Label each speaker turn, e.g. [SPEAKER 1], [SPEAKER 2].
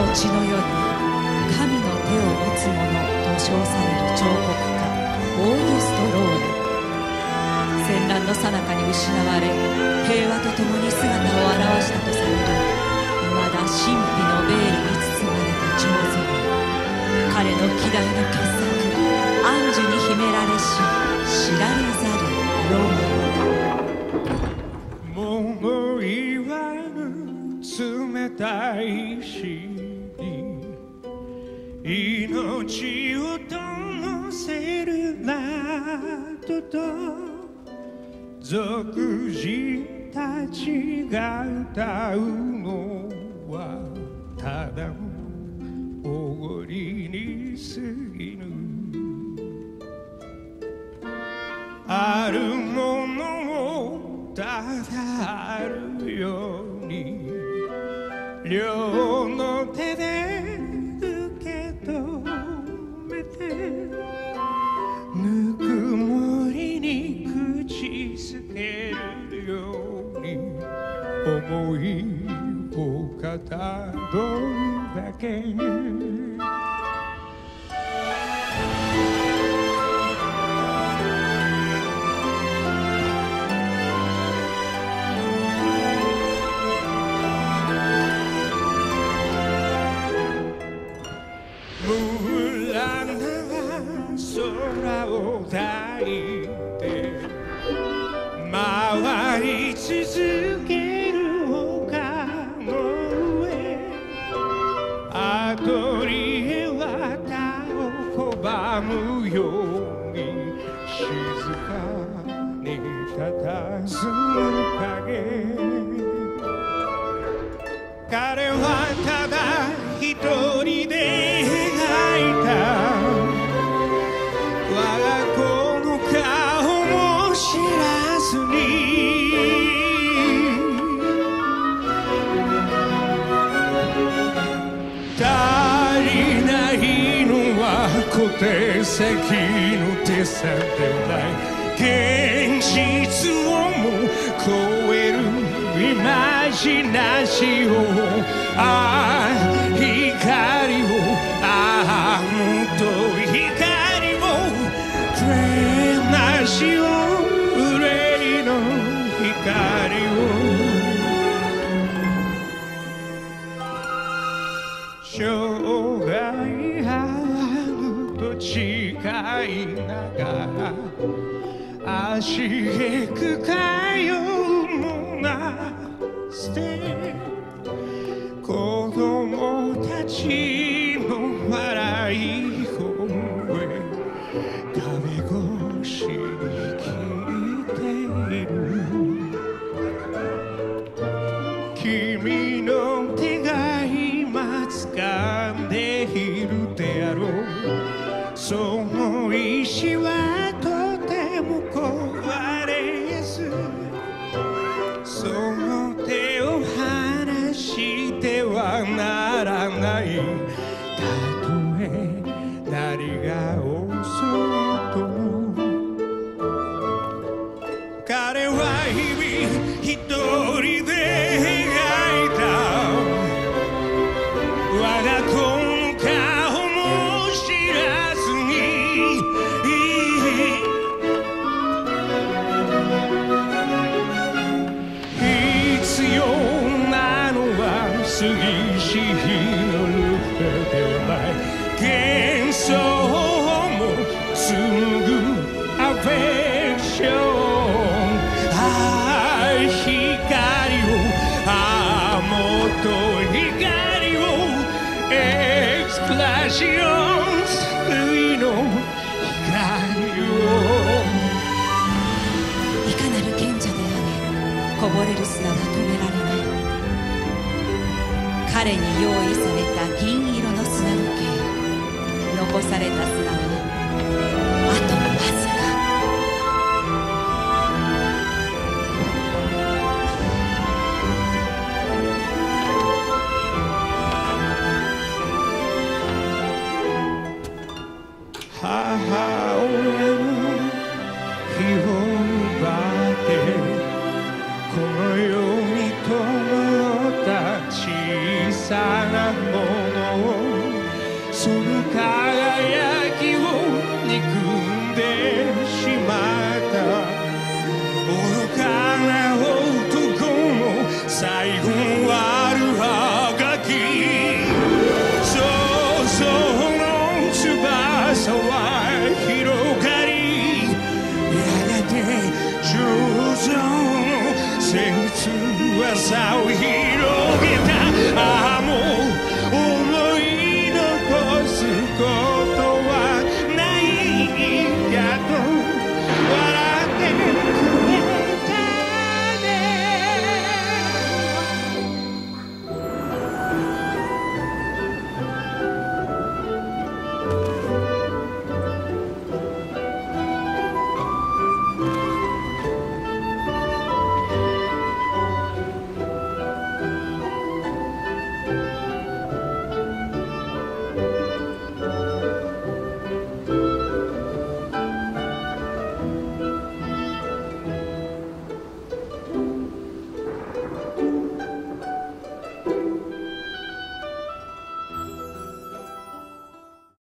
[SPEAKER 1] の地の世に神の手を持つ者と称される彫刻家オーギュスト・ロール。戦乱の最中に失われ平和とともに姿を現したとされる未だ神秘のベールに包まれた彫像彼の希代の傑作安寿に秘められし知られざるロ
[SPEAKER 2] などと俗人たちが歌うのはただのおごりに過ぎぬ。あるものをただあるように両の手思いを語るだけ。空を抱いて回り続けむように静かに佇む影。彼はただ一人。は小手先の手さでない。現実をも超えるイマジナシオン誓いながら足へく通うな捨て子供たちの笑い声はならない。たとえ何が遅いと。も彼は日々一人でラシオン救いの光を
[SPEAKER 1] いかなる賢者であれこぼれる砂は止められない。彼に用意された銀色の砂時計。残された砂は
[SPEAKER 2] この世に灯った小さなものをその輝きを憎んでしまった。愚かな男の財後は So I keep やがて肖像の戦術技を